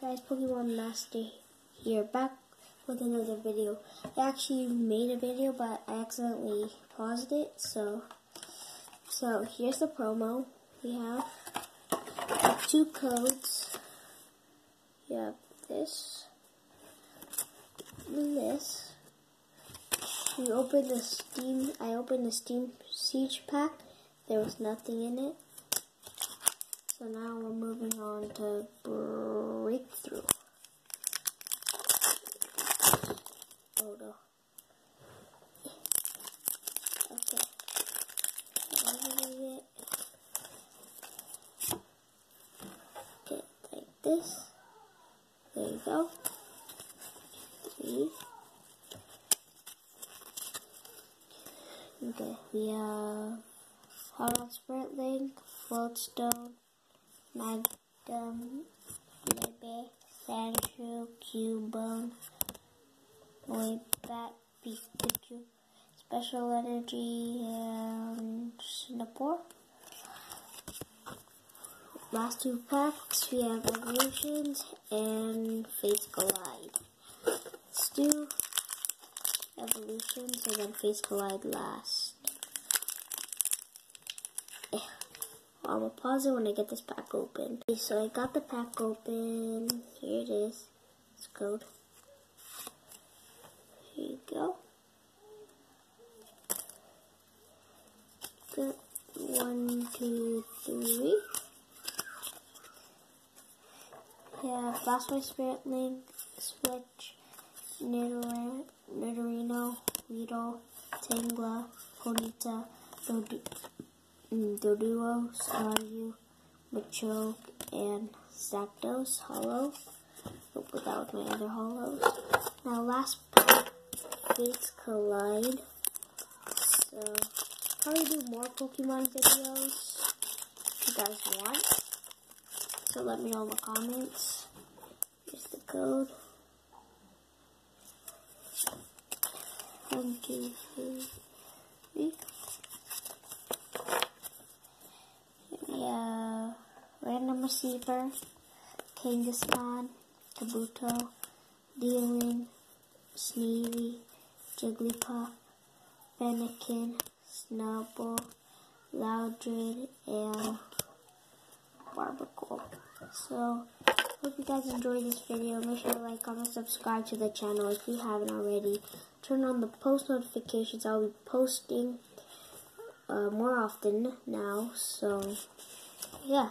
guys, Pokemon Master here, back with another video. I actually made a video, but I accidentally paused it, so, so here's the promo. We have two codes. You have this, and this. You open the Steam, I opened the Steam Siege pack. There was nothing in it. So now we're moving on to breakthrough. Oh no. Okay. Okay, like this. There you go. Three. Okay, we have Hollow Spirit Link, Floatstone, Magnum, Lebe, Sandshrew, Cubone, Noibat, Pikachu, Special Energy, and Singapore. Last two packs, we have Evolutions and Fates Collide. Let's do Evolutions and then Fates Collide last. I'm gonna pause it when I get this pack open. Okay, so I got the pack open. Here it is. It's code. Here you go. Good. One, two, three. Yeah, Blastoise Spirit Link, Switch, Nidorino, Weedle, Tangela, Ponyta, Dodu Doduo, Staryu, Machoke, and Zapdos hollow. Hope that without my other hollows. Now last pack, Fates Collide. So, probably do more Pokemon videos if you guys want. So let me know in the comments. Here's the code. One, two, three, three. Yeah, random receiver, Kangaskhan, Kabuto, Dealing, Sneevy, Jigglypuff, Fennekin, Snubbull, Loudred, and Barbacle. So, hope you guys enjoyed this video. Make sure to like, comment, subscribe to the channel if you haven't already. Turn on the post notifications. I'll be posting uh, more often now. So, yeah.